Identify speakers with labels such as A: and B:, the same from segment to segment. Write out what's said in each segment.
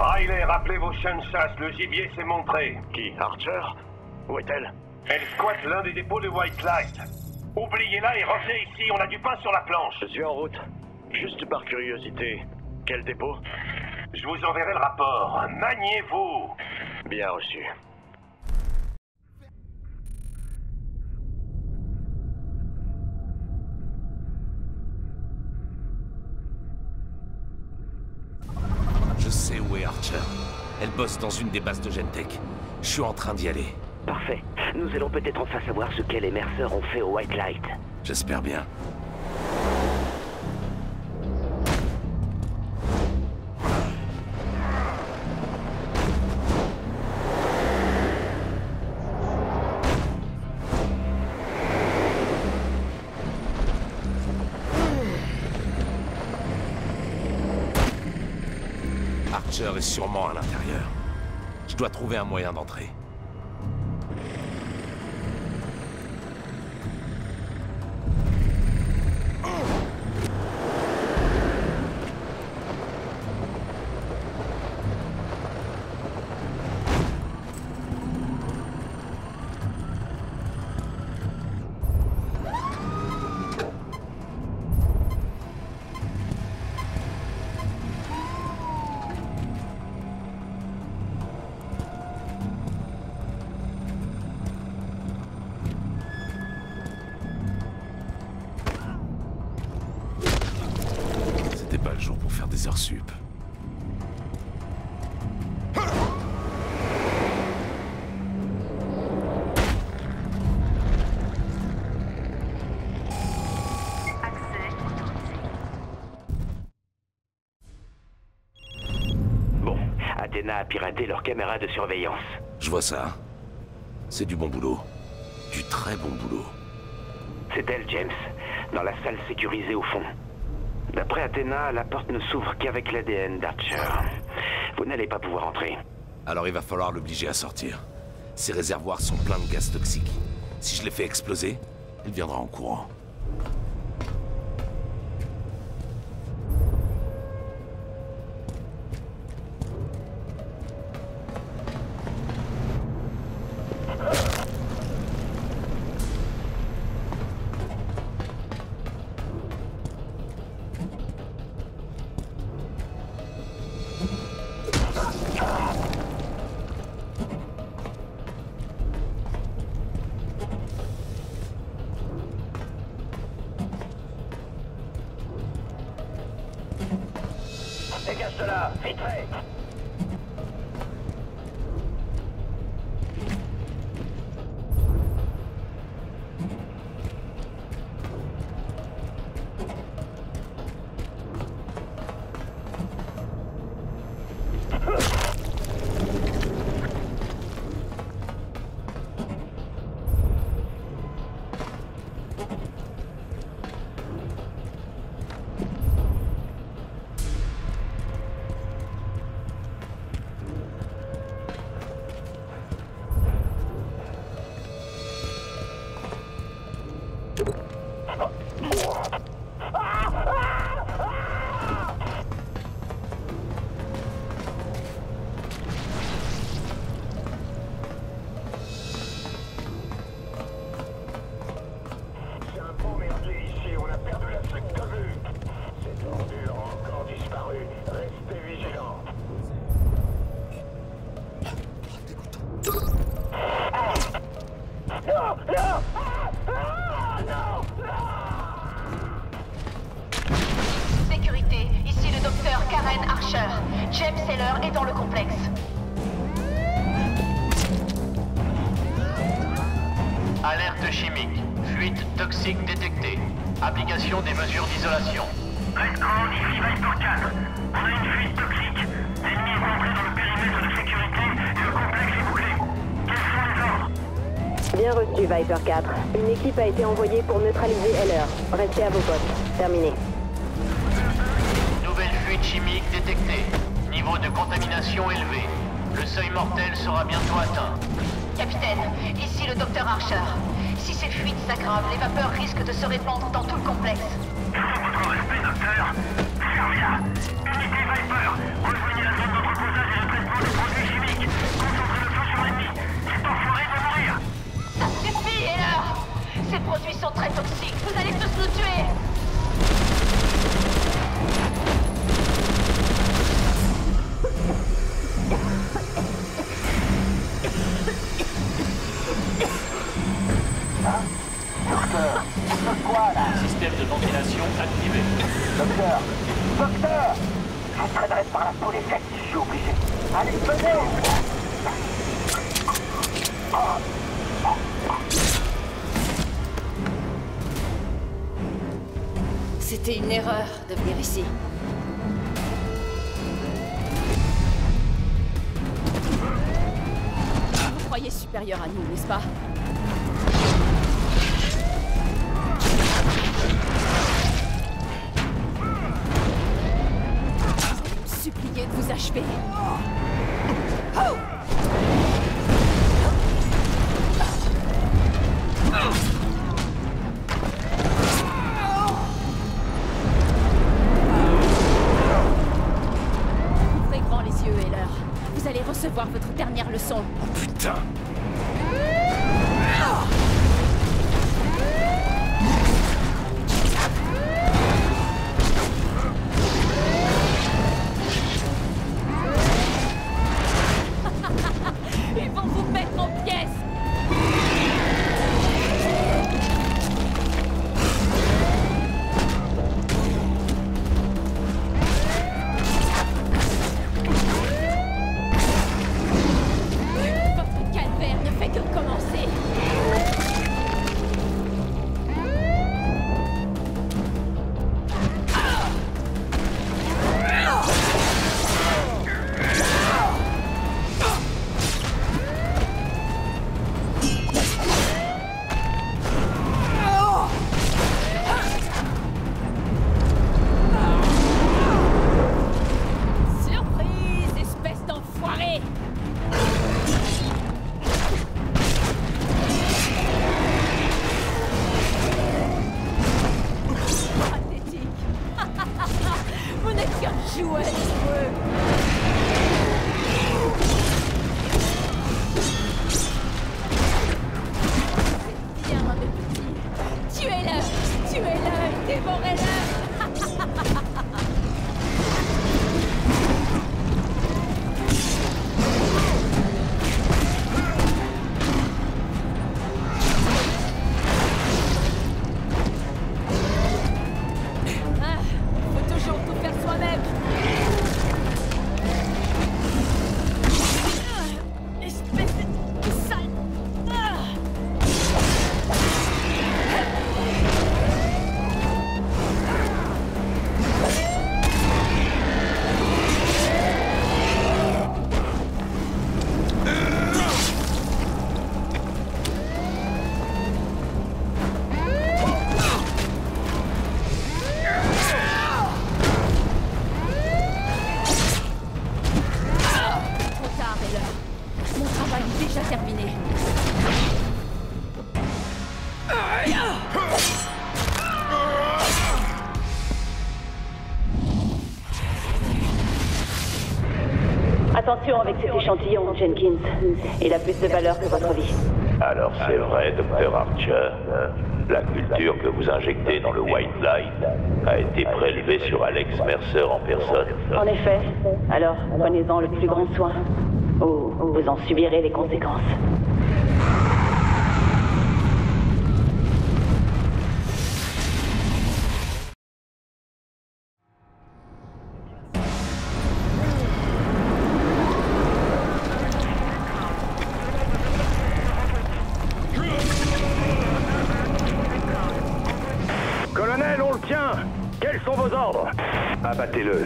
A: Riley, rappelez vos chiens de chasse, le gibier s'est montré.
B: Qui Archer Où est-elle
A: Elle squatte l'un des dépôts de White Light. Oubliez-la et revenez ici, on a du pain sur la planche.
B: Je suis en route. Juste par curiosité, quel dépôt
A: Je vous enverrai le rapport. Maniez-vous
B: Bien reçu.
C: Elle bosse dans une des bases de Gentech. Je suis en train d'y aller.
D: Parfait. Nous allons peut-être enfin savoir ce qu'elle et Mercer ont fait au White Light.
C: J'espère bien. Est sûrement à l'intérieur. Je dois trouver un moyen d'entrer. Jour pour faire des heures sup.
D: Bon, Athéna a piraté leur caméra de surveillance.
C: Je vois ça. C'est du bon boulot. Du très bon boulot.
D: C'est elle, James, dans la salle sécurisée au fond. D'après Athéna, la porte ne s'ouvre qu'avec l'ADN d'Archer. Vous n'allez pas pouvoir entrer.
C: Alors il va falloir l'obliger à sortir. Ses réservoirs sont pleins de gaz toxiques. Si je les fais exploser, elle viendra en courant.
B: Là, vite fait
E: James Heller est dans le complexe.
F: Alerte chimique. Fuite toxique détectée. Application des mesures d'isolation.
A: Redcon, ici Viper 4. On a une fuite toxique. L'ennemi est entré dans le périmètre de sécurité et le complexe est bouclé. Quels sont les ordres
G: Bien reçu, Viper 4. Une équipe a été envoyée pour neutraliser Heller. Restez à vos postes. Terminé.
F: contamination élevé. Le seuil mortel sera bientôt atteint.
E: Capitaine, ici le docteur Archer. Si ces fuites s'aggravent, les vapeurs risquent de se répandre dans tout le complexe.
A: Tout votre respect, docteur. Servia, unité Viper, rejoignez la zone d'entreposage et
B: le traitement des produits chimiques. Concentrez le feu sur l'ennemi. Cet enfoiré va mourir. Cette fille est Ces produits sont très toxiques. Vous allez tous nous tuer
E: C'était une erreur de venir ici. Vous croyez supérieur à nous, n'est-ce pas? Vous de vous achever. Ouvrez Vous allez recevoir votre dernière leçon.
C: Putain
E: Ils Tuez-le dévorez-le
G: Attention avec cet échantillon, Jenkins. Il a plus de valeur que votre vie.
H: Alors c'est vrai, docteur Archer. La culture que vous injectez dans le White Light a été prélevée sur Alex Mercer en personne.
G: En effet. Alors, prenez-en le plus grand soin. Ou vous en subirez les conséquences.
B: Tient Quels sont vos ordres
H: Abattez-le.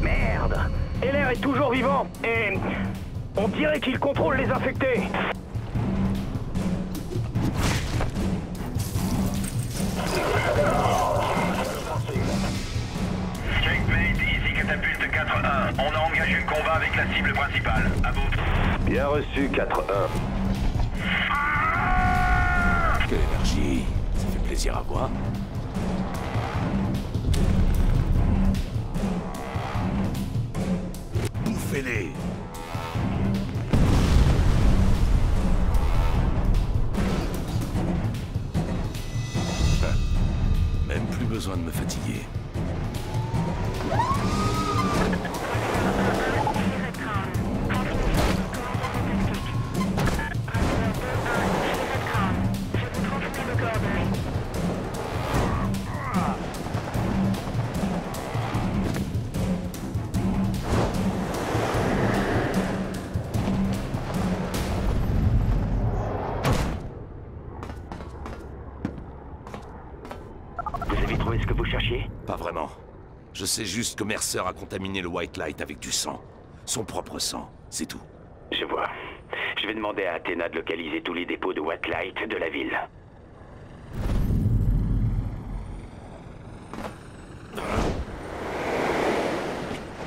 B: Merde. Heller est toujours vivant. Et... On dirait qu'il contrôle les infectés
H: Bien reçu, 4-1.
C: Quelle énergie Ça fait plaisir à voir. Bouffez-les Même plus besoin de me fatiguer.
D: Que vous cherchiez
C: Pas vraiment. Je sais juste que Mercer a contaminé le White Light avec du sang. Son propre sang, c'est tout.
D: Je vois. Je vais demander à Athéna de localiser tous les dépôts de White Light de la ville.